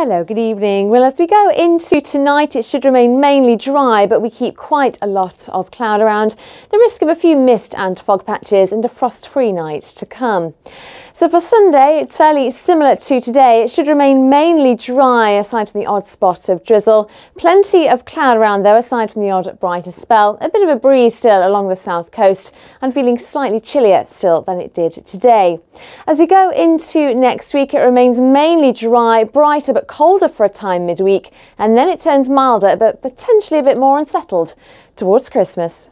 Hello, good evening. Well, as we go into tonight, it should remain mainly dry, but we keep quite a lot of cloud around. The risk of a few mist and fog patches and a frost-free night to come. So for Sunday, it's fairly similar to today. It should remain mainly dry, aside from the odd spot of drizzle. Plenty of cloud around, though, aside from the odd brighter spell. A bit of a breeze still along the south coast and feeling slightly chillier still than it did today. As we go into next week, it remains mainly dry, brighter but colder for a time midweek, and then it turns milder but potentially a bit more unsettled towards Christmas.